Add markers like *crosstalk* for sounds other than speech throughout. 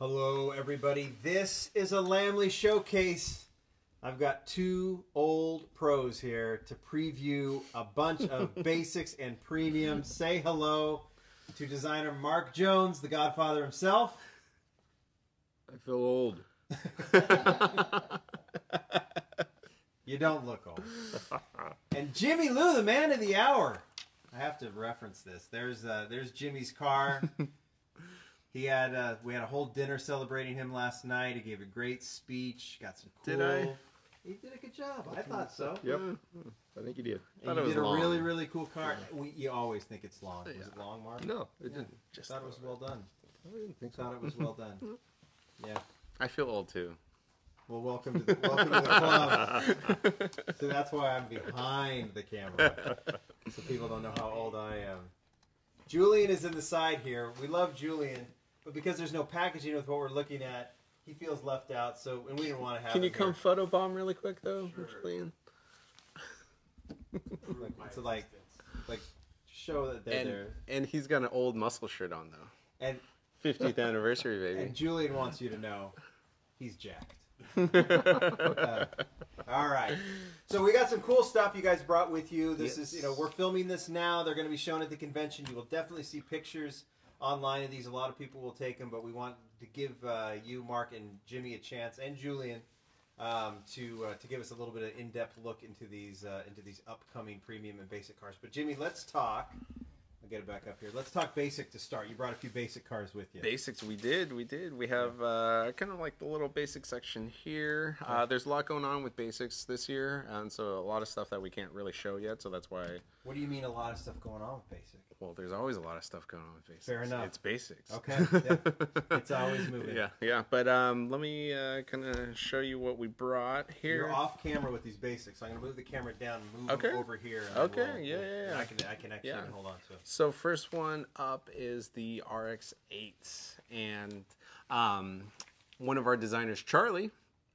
Hello, everybody. This is a Lamley showcase. I've got two old pros here to preview a bunch of *laughs* basics and premium. Say hello to designer Mark Jones, the Godfather himself. I feel old. *laughs* You don't look old. And Jimmy Liu, the man of the hour. I have to reference this. There's uh, there's Jimmy's car. *laughs* He had uh, we had a whole dinner celebrating him last night. He gave a great speech. Got some cool. Did I? He did a good job. I thought so. Yep. I think he did. And Thought it was did a long. really really cool car. We, you always think it's long. Was Yeah. it long, Mark? No, it Yeah. didn't. Just Thought it was well done. I didn't think so. Thought it was well done. *laughs* Yeah. I feel old too. Well, welcome to the welcome to the club. *laughs* so that's why I'm behind the camera, so people don't know how old I am. Julian is in the side here. We love Julian, but because there's no packaging with what we're looking at, he feels left out. So, and we didn't want to have. Can you him come photo bomb really quick though, Julian? here. *laughs* Like, to like, like show that they're And there. and he's got an old muscle shirt on though. And 50th *laughs* anniversary, baby. and. Julian wants you to know, he's jacked. Uh, *laughs* all right. So we got some cool stuff you guys brought with you. This is, you know, we're filming this now. They're going to be shown at the convention. You will definitely see pictures online of these. A lot of people will take them, but we want to give uh, you, Mark, and Jimmy a chance, and Julian, um, to uh, to give us a little bit of in-depth look into these uh, into these upcoming premium and basic cars. But Jimmy, let's talk. I'll get it back up here. Let's talk basic to start. You brought a few basic cars with you. Basics, we did, we did. We have uh, kind of like the little basic section here. Uh, there's a lot going on with basics this year, and so a lot of stuff that we can't really show yet. So that's why, What do you mean a lot of stuff going on with basic? well, there's always a lot of stuff going on with basics. Fair enough. It's basics. Okay, yeah. *laughs* It's always moving. Yeah, yeah. But um, let me uh, kind of show you what we brought here. You're off camera with these basics. I'm gonna move the camera down and move Okay. over here. Okay, we'll- yeah, yeah, yeah. I can I can actually Yeah. hold on to it. So first one up is the RX-8, and um, one of our designers, Charlie,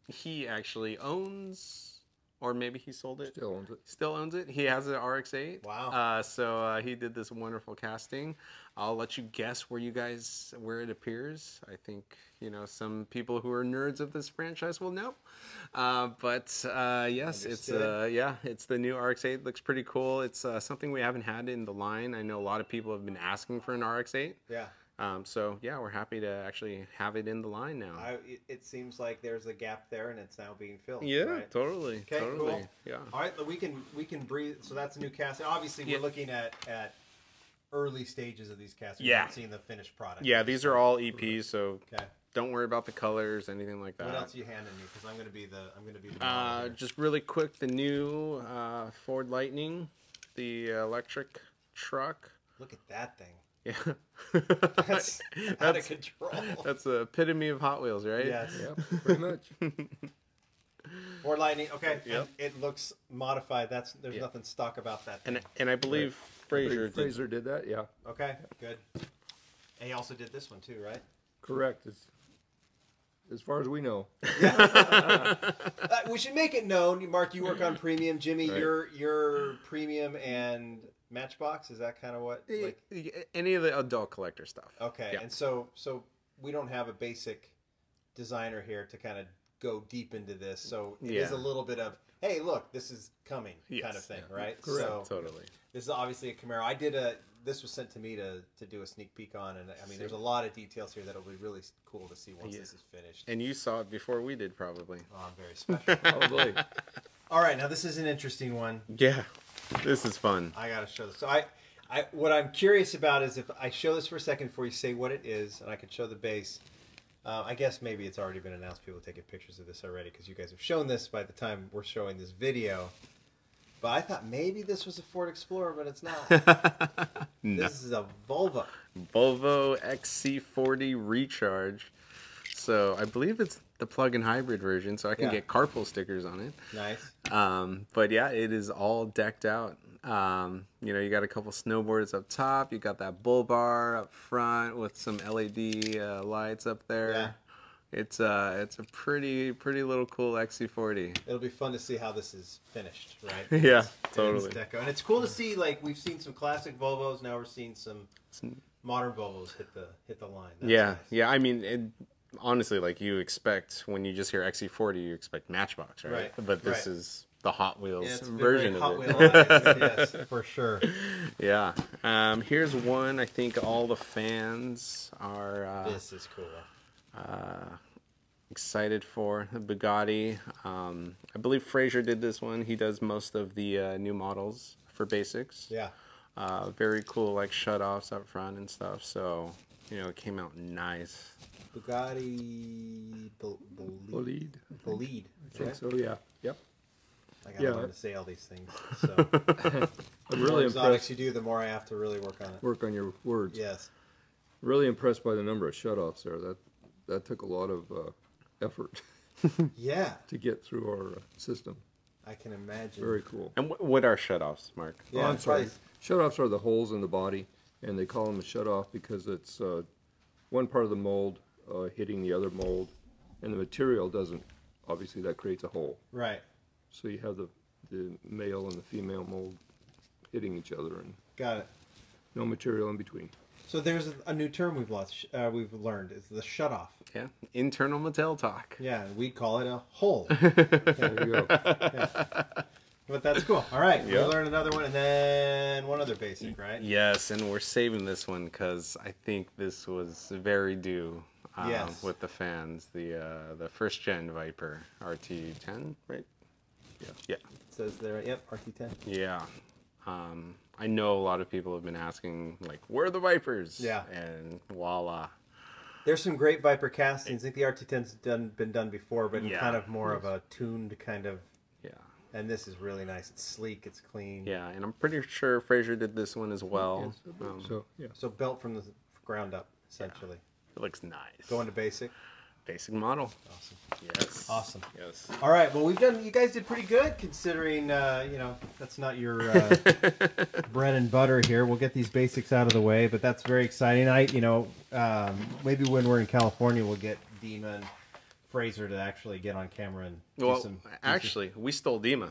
he actually owns, or maybe he sold it. Still owns it. Still owns it. He has an RX-8. Wow. Uh, so uh, he did this wonderful casting. I'll let you guess where you guys where it appears. I think you know some people who are nerds of this franchise will know. Uh, but uh, yes, it's uh, yeah, it's the new RX-8. Looks pretty cool. It's uh, something we haven't had in the line. I know a lot of people have been asking for an RX-8. Yeah, Um, so yeah, we're happy to actually have it in the line now. I, it, seems like there's a gap there, and it's now being filled. yeah, right? totally. Okay, totally. cool. Yeah. All right, we can we can breathe. So that's a new casting. Obviously, Yeah. we're looking at at early stages of these casts. Yeah. We're not seeing the finished product. Yeah, these are all EPs, so Okay. don't worry about the colors, anything like that. What else are you handing me? Because I'm gonna be the I'm gonna be the. Uh, just really quick, the new uh, Ford Lightning, the electric truck. Look at that thing. Yeah, *laughs* That's *laughs* out of control. that's the epitome of Hot Wheels, right? Yes. Yep, *laughs* pretty much. Ford Lightning. Okay. Yep. And it looks modified. That's there's Yeah. nothing stock about that. And Thing. and I believe Fraser did. Fraser did that, yeah. Okay. Good. And he also did this one too, right? Correct. As, as far as we know. Uh, we should make it known, Mark. You work on premium. Jimmy, Right. you're you're premium and Matchbox. Is that kind of what? Like, Any of the adult collector stuff. okay. Yeah. And so so we don't have a basic designer here to kind of go deep into this. So it is Yeah. a little bit of hey, look, this is coming kind of Yes. thing, right? Correct. So Totally. this is obviously a Camaro. I did a. This was sent to me to, to do a sneak peek on, and I mean, there's a lot of details here that'll be really cool to see once Yeah. this is finished. And you saw it before we did, probably. Oh, I'm very special. *laughs* Probably. All right, now this is an interesting one. Yeah, this is fun. I gotta show this. So I, I, what I'm curious about is if I show this for a second before you say what it is, and I could show the base. Uh, I guess maybe it's already been announced. People taking pictures of this already because you guys have shown this by the time we're showing this video. But I thought maybe this was a Ford Explorer, but it's not. *laughs* no. This is a Volvo. Volvo XC40 Recharge. So I believe it's the plug-in hybrid version, so I can Yeah. get carpool stickers on it. Nice. Um, but yeah, it is all decked out. Um, you know, you got a couple snowboards up top. You got that bull bar up front with some LED uh, lights up there. Yeah. It's uh, it's a pretty pretty little cool XC40. It'll be fun to see how this is finished, right? *laughs* Yeah, It's- it's totally. deco. And it's cool to see like we've seen some classic Volvos. Now we're seeing some Some- modern Volvos hit the hit the line. That's yeah, nice. yeah. I mean, it, honestly, like you expect when you just hear XC40, you expect Matchbox, right? Right, But this right. is the Hot Wheels Yeah, it's version of it. *laughs* Yes, for sure. yeah. Um, here's one. I think all the fans are uh, This is cool. Uh, excited for the Bugatti. Um, I believe Fraser did this one. He does most of the uh, new models for basics. Yeah. Uh, very cool, like shut offs up front and stuff. So you know, it came out nice. Bugatti Bel- Bolide. Bolide. Bolide. I think right? so, yeah. Yep. I gotta Yeah. learn to say all these things. So *laughs* I'm the more really exotics impressed. you do, the more I have to really work on it. Work on your words. Yes. Really impressed by the number of shutoffs there. That that took a lot of uh, effort *laughs* Yeah, to get through our uh, system. I can imagine. Very cool. And wh- what are shut offs, Mark? Yeah, oh, I'm sorry. probably- Shutoffs are the holes in the body, and they call them a shutoff because it's uh, one part of the mold uh, hitting the other mold, and the material doesn't. Obviously, that creates a hole. Right. So you have the the male and the female mold hitting each other, and Got it. no material in between. So there's a, a new term we've lost. Uh, we've learned is the shut off. Yeah, internal Mattel talk. Yeah, we call it a hole. *laughs* There you go. but that's cool. All right, we Yeah. learned another one, and then one other basic, right? Yes, and we're saving this one because I think this was very due uh, Yes. with the fans. The uh, the first gen Viper RT10, right? Yeah. Yeah. It says there. Yep, RT10. Yeah. Um, I know a lot of people have been asking, like, where are the Vipers? Yeah. And voila. There's some great Viper castings. I think the RT10's done been done before, but in Yeah. kind of more of a tuned kind of. Yeah. And this is really nice. It's sleek. It's clean. Yeah, and I'm pretty sure Fraser did this one as well. Yes, Um, so yeah. So built from the ground up, essentially. It looks nice. Going to basic. Basic model. Awesome. Yes. Awesome. Yes. All right. Well, we've done. You guys did pretty good considering. Uh, you know, that's not your uh, *laughs* bread and butter here. We'll get these basics out of the way, but that's very exciting. I, you know, um, maybe when we're in California, we'll get Dima and Fraser to actually get on camera and do Well, some. do some- actually, we stole Dima.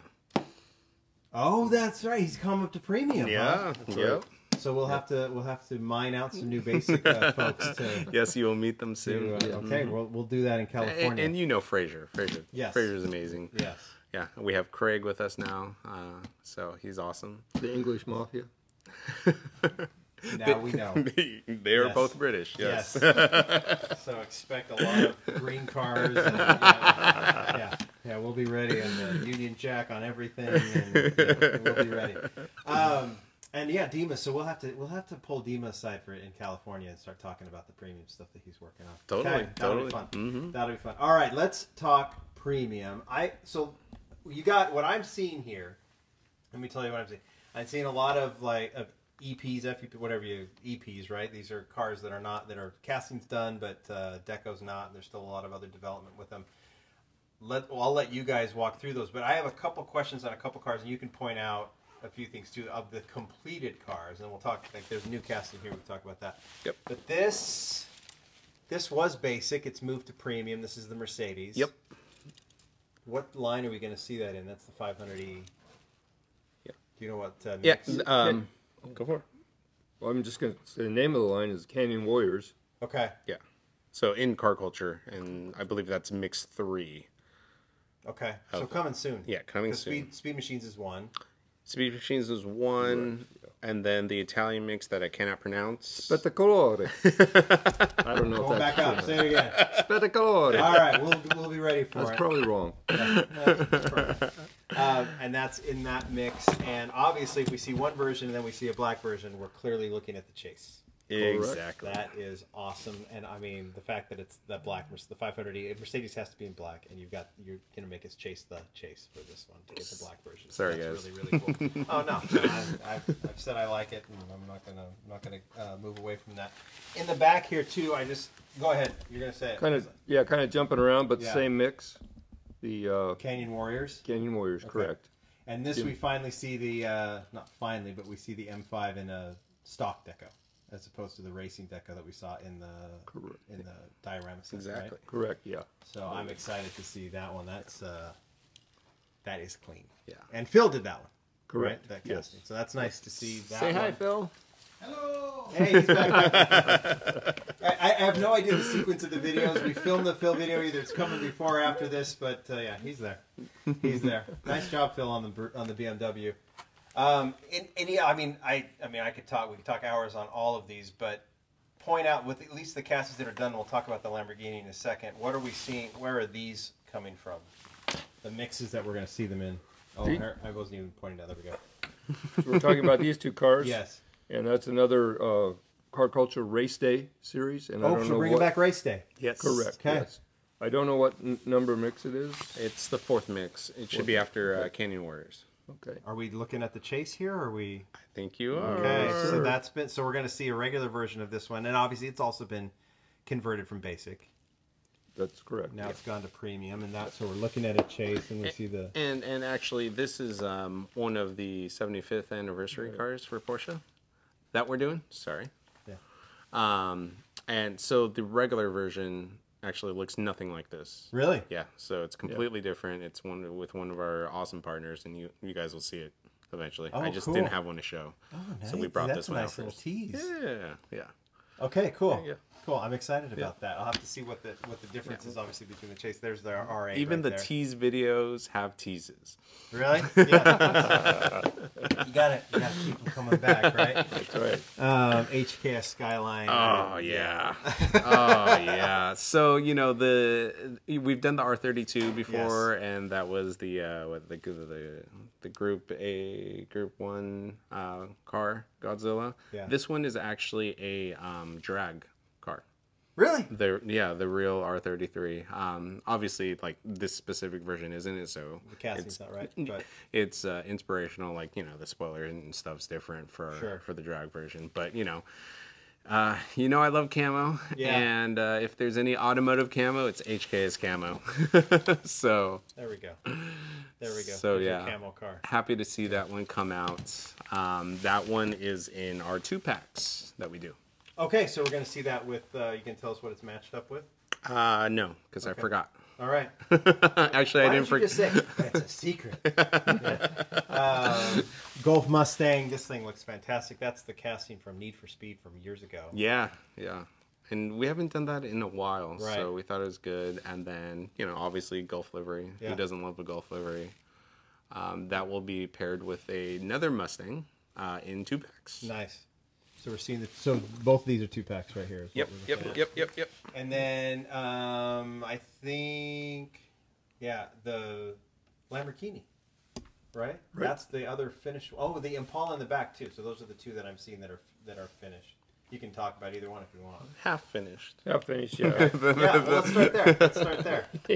Oh, that's right. He's come up to premium. huh? Yeah. Yep. So we'll have to we'll have to mine out some new *laughs* basic uh, folks to. *laughs* Yes, you will meet them to soon. uh, Okay, we'll, we'll do that in California. and you know Fraser. Fraser. Yes. Fraser's amazing. yes. Yeah. We have Craig with us now, uh, so he's awesome. The English mafia. *laughs* Now we know. they are Yes. both British. Yes. Yes. so expect a lot of green cars. And, yeah, yeah, yeah, we'll be ready and the Union Jack on everything, and yeah, we'll be ready. Um, and yeah, Dima. So we'll have to we'll have to pull Dima aside for in California and start talking about the premium stuff that he's working on. Totally, Okay, that'll totally. be fun. Mhm. That'll be fun. All right, let's talk premium. I so you got what I'm seeing here. Let me tell you what I'm seeing. I'm seeing a lot of like of EPs, FEP, whatever you EPs, right? These are cars that are not that are castings done, but uh, deco's not. And there's still a lot of other development with them. Let well, I'll let you guys walk through those, but I have a couple questions on a couple cars, and you can point out a few things too of the completed cars, and we'll talk. Like there's new casting here. We'll talk about that. Yep. But this this was basic. It's moved to premium. This is the Mercedes. Yep. What line are we going to see that in? That's the 500e. Yep. Do you know what? Uh, Yeah. mix? Um, go for it. Well, I'm just going to say the name of the line is Canyon Warriors. Okay. Yeah. So in car culture, and I believe that's mix three. Okay. So coming soon. Yeah, coming soon. Speed, Speed Machines is one. Speed Machines is one, and then the Italian mix that I cannot pronounce. Spettacolare. *laughs* I don't know Going if back that's up. Say it again. Spettacolare. All right. We'll, we'll be ready for That's it. probably wrong. *laughs* um, and that's in that mix. And obviously, if we see one version and then we see a black version, we're clearly looking at the chase. Exactly. That is awesome, and I mean the fact that it's the black, Merce- the 500e Mercedes has to be in black, and you've got you're gonna make us chase the chase for this one to get the black version. Sorry, that's guys. really really cool. oh no, *laughs* no I've, I've, I've said I like it, and I'm not gonna I'm not gonna uh, move away from that. In the back here too, I just go ahead. You're gonna say. Kind of, yeah, kind of jumping around, but Yeah. same mix. The uh, Canyon Warriors, Canyon Warriors, correct. and this we finally see the uh, not finally, but we see the M5 in a stock deco. As opposed to the racing deco that we saw in the Correct. in the diorama set, right? Exactly. Correct, yeah. So I'm excited to see that one. That's uh, that is clean. Yeah. And Phil did that one. Correct, Right? That yes. casting. So that's nice to see that Say hi, one. Phil. Hello. Hey, he's back. *laughs* I, I have no idea the sequence of the videos. We filmed the Phil video. Either it's coming before or after this, but uh, yeah, he's there. He's there. Nice job, Phil, on the Br- on the BMW. Um, and, and yeah, I mean, I I mean, I could talk. We could talk hours on all of these, but point out with at least the casts that are done. We'll talk about the Lamborghini in a second. What are we seeing? Where are these coming from? The mixes that we're going to see them in. Oh, The- I wasn't even pointing down. There we go. So we're talking about these two cars. Yes. And that's another uh, car culture race day series. And I Oh, don't so know bringing what. back race day. Yes. Correct. Okay. Yes. I don't know what n- number mix it is. It's the fourth mix. It should be after uh, Canyon Warriors. Okay. Are we looking at the chase here? Or are we? I think you are. Okay, so that's been so we're going to see a regular version of this one, and obviously it's also been converted from basic. That's correct. Now it's gone to premium, and that's so we're looking at a chase, and we see the And and actually, this is um, one of the 75th anniversary cars for Porsche that we're doing. Sorry. Yeah. Um, and so the regular version actually looks nothing like this. really. Yeah. So it's completely different. It's one with one of our awesome partners, and you you guys will see it eventually. Oh, I just cool. didn't have one to show. Oh, so we Nice. brought that's this a one nice out first. tease. Yeah. Yeah. Okay, cool. Yeah. Cool. I'm excited about that. I'll have to see what the what the difference is obviously between the chase. There's the R8. Even right the there. tease videos have teases. Really? *laughs* Yeah. you got to You got to keep them coming back, right? *laughs* That's right. Um, HKS Skyline. Oh yeah, *laughs* oh yeah. So you know the we've done the R thirty two before, and that was the uh, what the the the Group A Group One uh, car Godzilla. Yeah. This one is actually a um, drag car. Really? The yeah the real R thirty three. Um, obviously like this specific version isn't it? So The casting's it's- not right, but *laughs* it's uh, inspirational like you know the spoiler and stuff's different for Sure. for the drag version but you know uh, you know I love camo, Yeah. and uh, if there's any automotive camo, it's HKS camo. *laughs* so there we go. There we go. So, There's yeah. camo car. happy to see that one come out. Um, that one is in our two packs that we do. Okay, so we're going to see that with. Uh, you can tell us what it's matched up with. Uh, no, because I forgot. All right. *laughs* Actually, I didn't forget. just say it's a secret? *laughs* Yeah. Um, Gulf Mustang. This thing looks fantastic. That's the casting from Need for Speed from years ago. Yeah, yeah. And we haven't done that in a while, Right. so we thought it was good. And then, you know, obviously Gulf livery. Yeah. Who doesn't love a Gulf livery? Um, that will be paired with another Mustang uh, in two packs. Nice. So we're seeing the. So both of these are two packs right here. Yep, yep, at. yep, yep, yep. And then um, I think, yeah, the Lamborghini, right? right? That's the other finished. Oh, the Impala in the back too. So those are the two that I'm seeing that are that are finished. You can talk about either one if you want. Half finished. Half finished, *laughs* yeah. Yeah, well, let's start there. Let's start there. *laughs*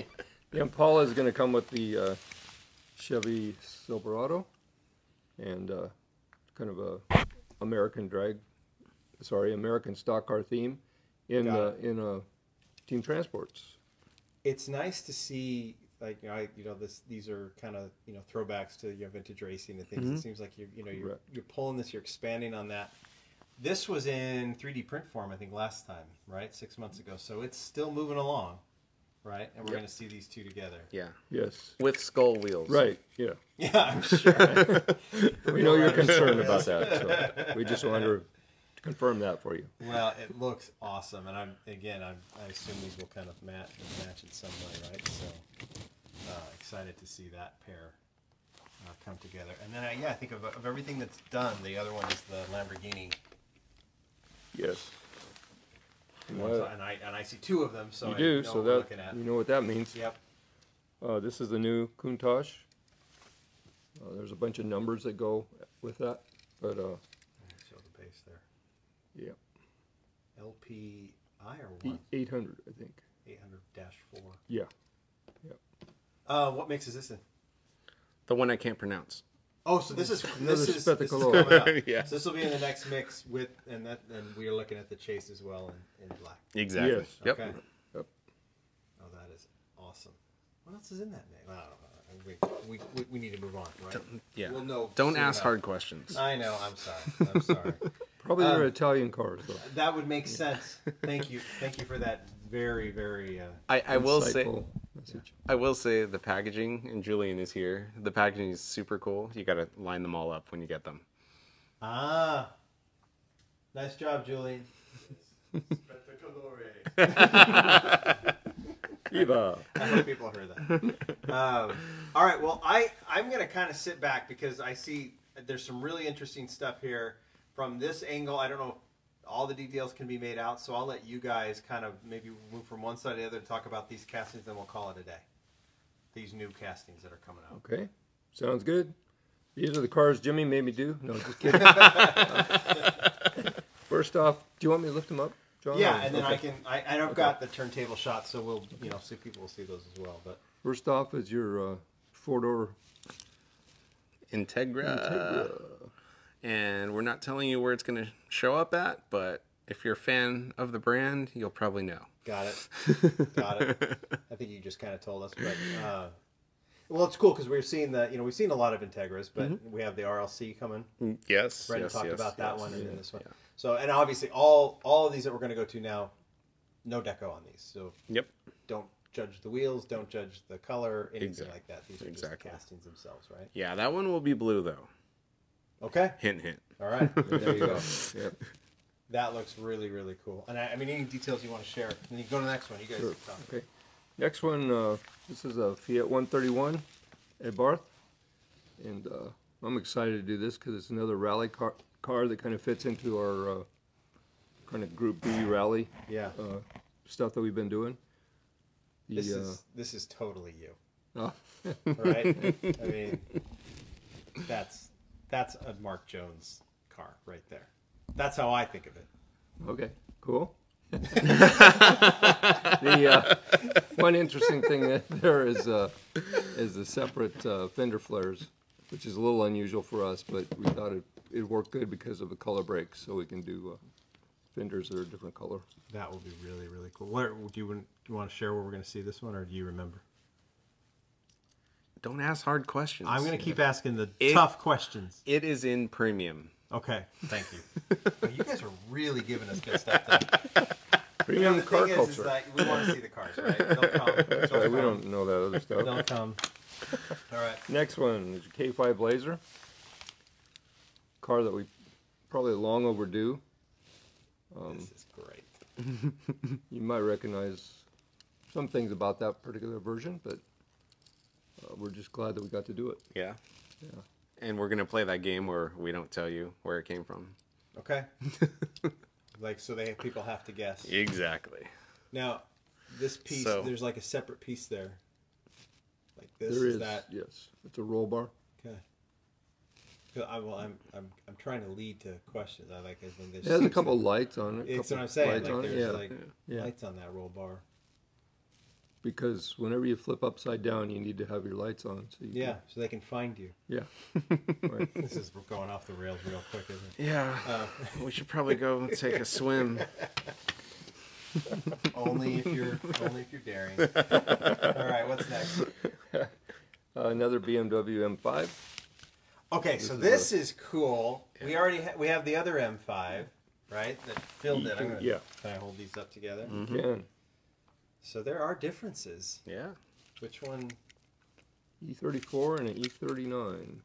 the Impala is going to come with the uh, Chevy Silverado and uh, kind of a American drag, sorry, American stock car theme in Got uh, in uh, Team Transports. It's nice to see. Like you know, I, you know, this these are kind of you know throwbacks to your vintage racing and things. It seems like you're you know you're Right. you're pulling this, you're expanding on that. This was in 3D print form, I think, last time, right? Six months ago. So it's still moving along, right? And we're Yep. going to see these two together. Yeah. Yes, With skull wheels. right. Yeah, *laughs* Yeah, I'm sure. *laughs* we know you're concerned *laughs* about that, so we just wanted to confirm that for you. well, it looks awesome, and I'm again, I'm, I assume these will kind of match match in some way, right? So uh, excited to see that pair uh, come together. And then, uh, yeah, I think of, of everything that's done, the other one is the Lamborghini. Yes, And Well, I and I see two of them, so you I do. know So what that looking at. you know what that means. Yep. Uh, this is the new Countach. Uh, there's a bunch of numbers that go with that, but uh, Show the base there. Yeah, LPI or E- one 800, I think. 800 dash four. Yeah, Uh, what mix is this in? The one I can't pronounce. Oh, so this is this is, this is spectacle. coming up. *laughs* Yeah. So this will be in the next mix with, and that, and we are looking at the chase as well in, in black. Exactly. Yes. Yep. Okay. Yep. Oh, that is awesome. What else is in that mix? I don't know. We, we, we, we need to move on, right? Yeah. We'll know Don't ask enough. hard questions. I know. I'm sorry. I'm sorry. *laughs* probably Um, they're Italian cars though. that would make sense. Thank you. Thank you for that very, very. Uh, I, I will say Insightful message. I will say the packaging, and Julian is here. The packaging is super cool. You got to line them all up when you get them. ah. Nice job, Julian. *laughs* Eva. I hope people heard that. Um, all right. Well, I I'm gonna kind of sit back because I see there's some really interesting stuff here from this angle. I don't know if all the details can be made out, so I'll let you guys kind of maybe move from one side to the other and talk about these castings, then we'll call it a day. These new castings that are coming out. Okay, sounds good. These are the cars Jimmy made me do. No, just kidding. *laughs* *laughs* First off, do you want me to lift them up, John? Yeah, and then I can. I, and I've got the turntable shot, so we'll you know see people will see those as well. But First off is your uh, four door Integra. And we're not telling you where it's going to show up at, but if you're a fan of the brand, you'll probably know. Got it. *laughs* Got it. I think you just kind of told us, but uh, well, it's cool because we're seeing the you know we've seen a lot of Integras, but we have the RLC coming. Yes. Brendan yes, talked yes, about that yes. one and then this one. Yeah. So and obviously all all of these that we're going to go to now, no deco on these. So Yep. don't judge the wheels, don't judge the color, anything Exact- like that. These are exactly. just castings themselves, right? Yeah, that one will be blue though. Okay. Hint, hint. All right. *laughs* There you go. Yep. That looks really really cool. And I, I mean, any details you want to share? And you go to the next one. You guys Sure. talk. Okay. Next one, uh, this is a Fiat 131 Abarth. And uh, I'm excited to do this because it's another rally car, car that kind of fits into our uh, kind of Group B rally Yeah. uh, stuff that we've been doing. The, This uh, is this is totally you. oh, right? *laughs* I mean, that's that's a Mark Jones car right there. That's how I think of it. okay, cool. the uh, one interesting thing that *laughs* there is uh, is the separate uh, fender flares, which is a little unusual for us, but we thought it it worked good because of the color breaks, so we can do uh, fenders that are a different color. That will be really really cool. Where do you want, do you want to share where we're going to see this one, or do you remember? Don't ask hard questions. I'm going to keep asking the It- tough questions. It is in premium. Okay, thank you. *laughs* Well, you guys are really giving us good stuff. Then. Premium the car thing is, is culture. that we want to see the cars, right? They'll come. *laughs* They'll right, we don't know that other stuff. They'll come. All right. Next one is a K5 Blazer. Car that we probably long overdue. Um, this is great. *laughs* You might recognize some things about that particular version, but we're just glad that we got to do it. Yeah. Yeah. And we're going to play that game where we don't tell you where it came from. Okay. *laughs* like so, they people have to guess. Exactly. Now, this piece, So- there's like a separate piece there. Like this There is is, that. yes. It's a roll bar. Okay. I, well, I'm, I'm, I'm trying to lead to questions. I like it when there's. It has a couple lights on it. It's couple what I'm saying. lights Like on it, yeah. like Yeah. lights on that roll bar. Because whenever you flip upside down, you need to have your lights on. So you Yeah, so they can find you. Yeah. *laughs* right. This is going off the rails real quick, isn't it? Yeah. Uh, we should probably go take a swim. *laughs* only if you're only if you're daring. *laughs* All right, what's next? Uh, another BMW M5. Okay, so is this is cool. We already ha- we have the other M5, right? That Phil did. I'm gonna Yeah. Can I hold these up together? Can. So there are differences. Yeah. Which one? E34 and an E E39.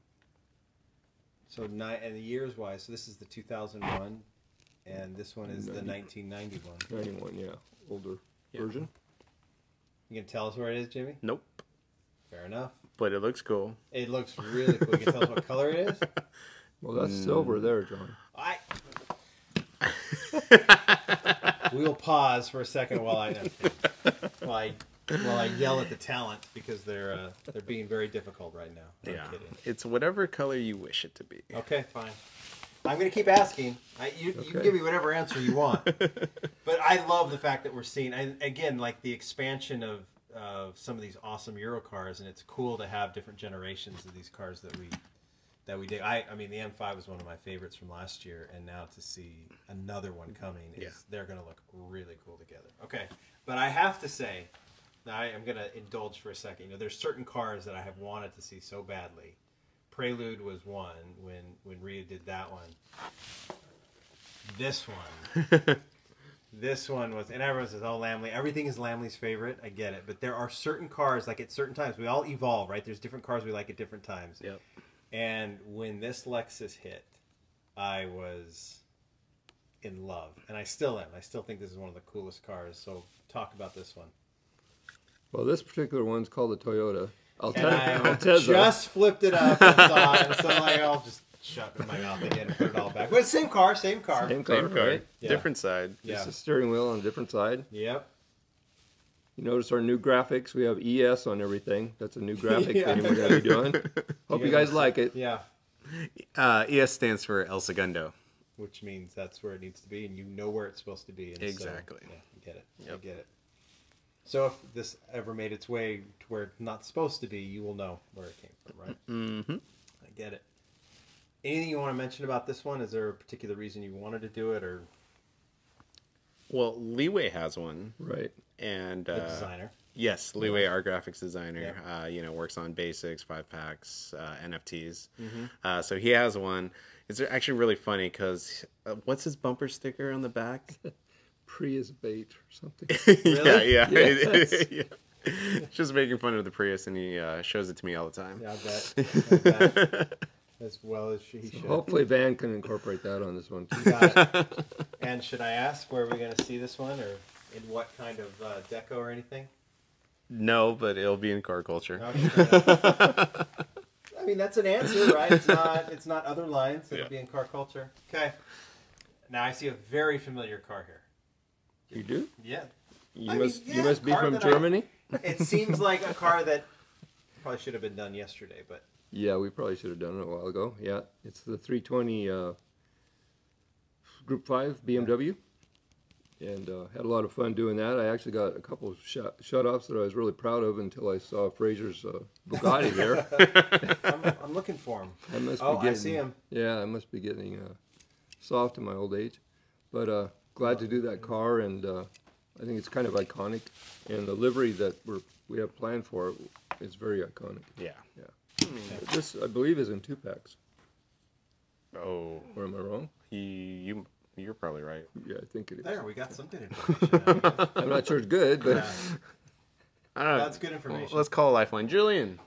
So nine and the years wise. So this is the 2001, and this one is the 90. 1991. 91, yeah. Older Yeah. version. You can tell us where it is, Jimmy. Nope. Fair enough. But it looks cool. It looks really cool. You can tell us what color it is. *laughs* Well, that's Mm. silver there, John. I. *laughs* we will pause for a second while I *laughs* I while I yell at the talent because they're uh, they're being very difficult right now. No yeah. kidding. It's whatever color you wish it to be. Okay, fine. I'm gonna keep asking. I, you, you can give me whatever answer you want. *laughs* but I love the fact that we're seeing, and again, like the expansion of of some of these awesome Euro cars, and it's cool to have different generations of these cars that we that we did. I, I mean, the M5 was one of my favorites from last year, and now to see another one coming, is Yeah. they're gonna look really cool together. Okay, but I have to say, I am gonna indulge for a second. You know, there's certain cars that I have wanted to see so badly. Prelude was one when when Ryu did that one. This one, *laughs* this one was, and everyone says, "Oh, Lamley." Everything is Lamley's favorite. I get it, but there are certain cars like at certain times we all evolve, right? There's different cars we like at different times. Yep. And when this Lexus hit, I was in love, and I still am. I still think this is one of the coolest cars. So talk about this one. Well, this particular one's called the Toyota And Altezza. I *laughs* Altezza. just flipped it up and saw it, and so like I'll just shut my mouth again and put it all back. But same car, same car. Same car, Same car, right? Yeah. different side. Yeah. Just a steering wheel on a different side. Yep. You notice our new graphics. We have ES on everything. That's a new *laughs* graphic Yeah. thing we're going to be doing. Hope you guys like it. Yeah. Uh, ES stands for El Segundo. Which means that's where it needs to be, and you know where it's supposed to be. And so- Exactly. yeah, I get it. I Yep. get it. So if this ever made its way to where it's not supposed to be, you will know where it came from, right? Mm-hmm. I get it. Anything you want to mention about this one? Is there a particular reason you wanted to do it, or Well, Leeway has one, Right. And the uh, designer? Yes, Leeway, our graphics designer, Yep. uh, you know, works on basics, five packs, uh, NFTs. Mm-hmm. Uh, so he has one. It's actually really funny because uh, what's his bumper sticker on the back? *laughs* Prius bait or something. *laughs* Really? yeah, yeah. *laughs* Yes. yeah. Just making fun of the Prius, and he uh, shows it to me all the time. Yeah, I bet. I bet. As well as she should. Hopefully, Van can incorporate that on this one too. Got it. And should I ask where we're going to see this one, or in what kind of uh, deco or anything? No, but it'll be in car culture. Okay. I mean, that's an answer, right? It's *laughs* not. It's not other lines. It'll Yeah. be in car culture. Okay. Now I see a very familiar car here. You do? Yeah. You I mean, must. yeah, you must be from that I- Germany. It seems *laughs* like a car that probably should have been done yesterday, but Yeah, we probably should have done it a while ago. Yeah, it's the 320 uh, Group 5 BMW. And uh, had a lot of fun doing that. I actually got a couple of shut, shut-offs that I was really proud of until I saw Fraser's uh, Bugatti there. *laughs* I'm, I'm looking for him. I must Oh, be I getting, see him. Yeah, I must be getting uh, soft in my old age. But uh, glad to do that car, and uh, I think it's kind of iconic. And the livery that we're, we have planned for it is very iconic. Yeah. yeah. This, I believe, is in two packs. Oh, Or am I wrong? you, you you're probably right. Yeah, I think it is. There, we got some good *laughs* information. out of it. I'm not sure it's good, but Yeah, *laughs* I don't know. that's good information. Let's call a lifeline. Julian.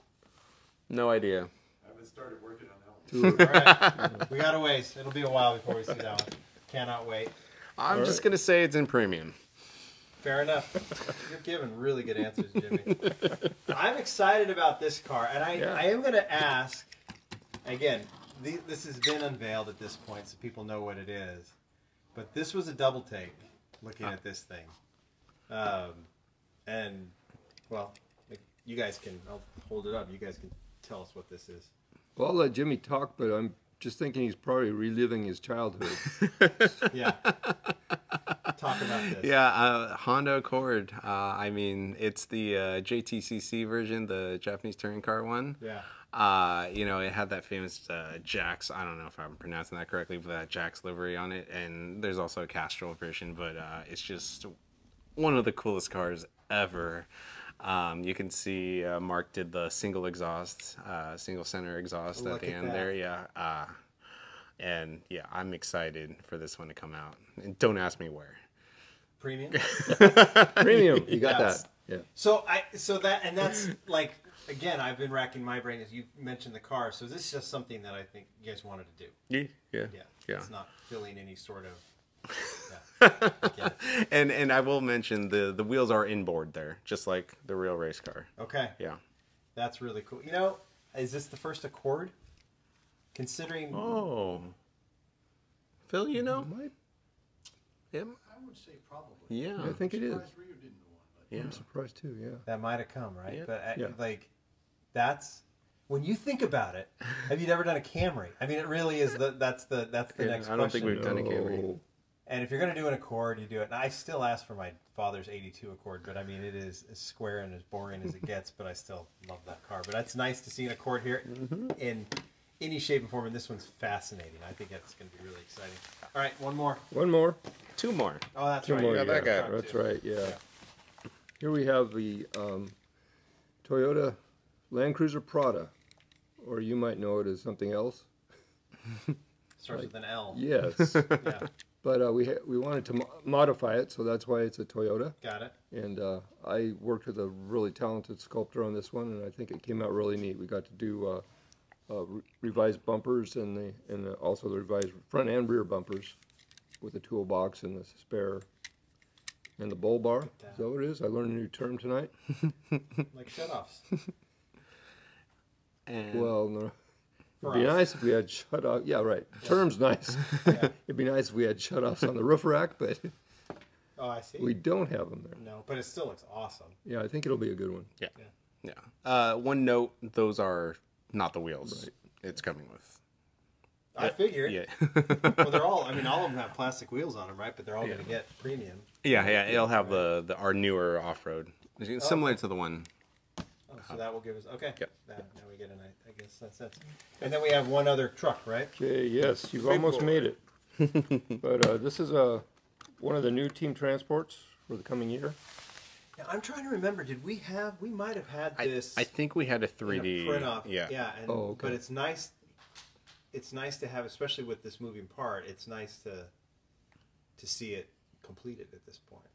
No idea. I haven't started working on that one. two, All right. we got a ways. It'll be a while before we see that one. Cannot wait. I'm All just right. gonna say it's in premium. Fair enough. *laughs* You're giving really good answers, Jimmy. I'm excited about this car, and I, Yeah. I am going to ask again. The, this has been unveiled at this point, so people know what it is. But this was a double take. Looking at this thing, um, and well, you guys can. I'll hold it up. You guys can tell us what this is. well, I'll let Jimmy talk, but I'm just thinking he's probably reliving his childhood. *laughs* Yeah. Talk about this. Yeah, uh, Honda Accord. Uh, I mean, it's the uh, JTCC version, the Japanese touring car one. Yeah. Uh, you know, it had that famous uh, JACCS. I don't know if I'm pronouncing that correctly, but that JACCS livery on it. And there's also a Castrol version, but uh, it's just one of the coolest cars ever. Um, you can see uh, Mark did the single exhaust, uh, single center exhaust Look at the at end that. there. Yeah. Uh, and yeah, I'm excited for this one to come out. And don't ask me where. Premium. *laughs* Premium, you got Yes. that. Yeah. So I so that and that's like again I've been racking my brain as you mentioned the car. So this is just something that I think you guys wanted to do. Yeah. Yeah. Yeah. Yeah. It's not filling any sort of. *laughs* Yeah. I and and I will mention the the wheels are inboard there, just like the real race car. Okay. Yeah. That's really cool. You know, is this the first Accord? Considering Oh. Phil, you know Might- him? I would say probably. Yeah. I think it is. Ryu didn't know one, but Yeah. I'm surprised too. Yeah. that might have come right, Yeah. but I, Yeah. like that's when you think about it. Have you never done a Camry? I mean, it really is the that's the that's the Yeah, next. I don't think question. we've done a Camry. And if you're going to do an Accord, you do it. And I still ask for my father's 82 Accord, but I mean, it is as square and as boring as it *laughs* gets, but I still love that car. But it's nice to see an Accord here in any shape and form, and this one's fascinating. I think that's going to be really exciting. All right, one more. One more. Two more. Oh, that's Two right. more. you got that yeah. guy. That's right. Yeah. Here we have the um, Toyota Land Cruiser Prado, or you might know it as something else. *laughs* Starts with an L. Yes. *laughs* Yeah, but uh, we ha- we wanted to mo- modify it, so that's why it's a Toyota. got it. And uh, I worked with a really talented sculptor on this one, and I think it came out really neat. We got to do uh, uh, re- revised bumpers and the and the, also the revised front and rear bumpers, with the toolbox and the spare and the bull bar. Is that what it is? I learned a new term tonight. Like shutoffs. *laughs* And Well, no. It'd be us. nice if we had shut off. Yeah, right. *laughs* Term's nice. *laughs* It'd be nice if we had shut offs on the roof rack, but *laughs* Oh, I see. we don't have them there. no, but it still looks awesome. Yeah, I think it'll be a good one. yeah, yeah. Uh, one note: those are not the wheels. It's coming with. I figured. Yeah, well, they're all. I mean, all of them have plastic wheels on them, right? But they're all going to get premium. yeah, yeah. It'll have the, the our newer off road, similar to the one. So that will give us okay. Yep. Now, now we get an. I I guess that's it. And then we have one other truck, right? Okay, yes, you've Big almost boy. made it. *laughs* but uh, this is uh, one of the new team transports for the coming year. Now, I'm trying to remember. Did we have? We might have had I, this. I think we had a in a 3D. print off. Yeah, Yeah. And, Oh, okay. But it's nice. It's nice to have, especially with this moving part. It's nice to to see it completed at this point.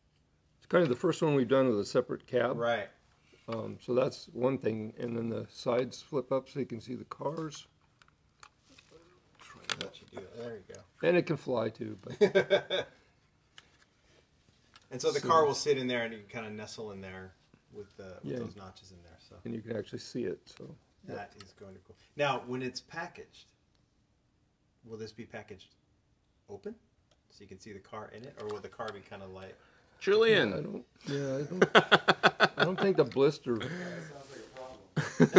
It's kind of the first one we've done with a separate cab. Right. Um, so that's one thing. And then the sides flip up so you can see the cars. You do. There you go. And it can fly too. But *laughs* And so the car will sit in there, and you can kind of nestle in there with the with Yeah. those notches in there. So and you can actually see it. So that is going to go. Now, when it's packaged, will this be packaged open, so you can see the car in it, or will the car be kind of like? Julian. I don't. Yeah, I don't. I don't think the blister. That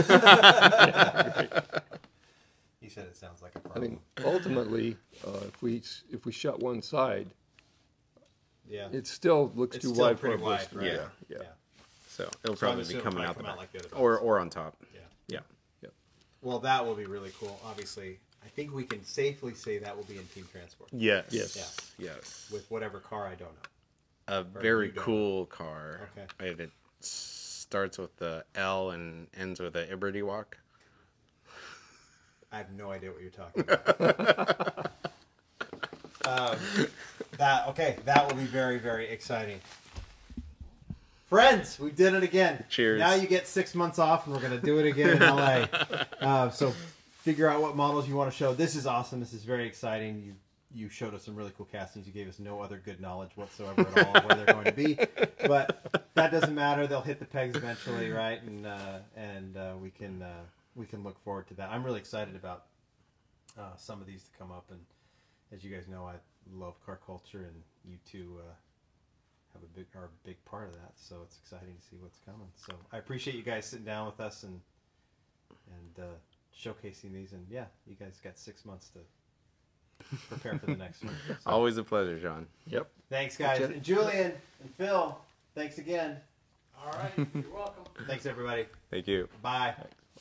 sounds like a problem. He said it sounds like a problem. I mean, ultimately, uh, if we if we shut one side, yeah. it still looks It's too still wide for a pretty wide, blister. right? Yeah, yeah. yeah. So it'll So probably be coming out the come out back. like the other or or on top. Yeah. Yeah. Well, that will be really cool. Obviously, I think we can safely say that will be in team transport Yes. Yes. Yes. with whatever car I don't know. A very cool car. Okay. If it starts with the L and ends with a Iberty walk. I have no idea what you're talking about. *laughs* um, that okay? That will be very very exciting. Friends, we did it again. Cheers. Now you get six months off, and we're gonna do it again in LA. *laughs* Uh, so figure out what models you want to show. This is awesome. This is very exciting. You you showed us some really cool castings. You gave us no other good knowledge whatsoever at all of where they're going to be, *laughs* but that doesn't matter. They'll hit the pegs eventually, right? And uh, and uh, we can uh, we can look forward to that. I'm really excited about uh, some of these to come up, and as you guys know, I love car culture, and you two uh, have a big are a big part of that. So it's exciting to see what's coming. So I appreciate you guys sitting down with us and and uh, showcasing these. And yeah, you guys got six months to prepare for the next one. So, *laughs* Always a pleasure, John. Yep. thanks, guys. And Julian and Phil, thanks again. All right, you're welcome. Thanks, everybody. Thank you. Bye. Thanks.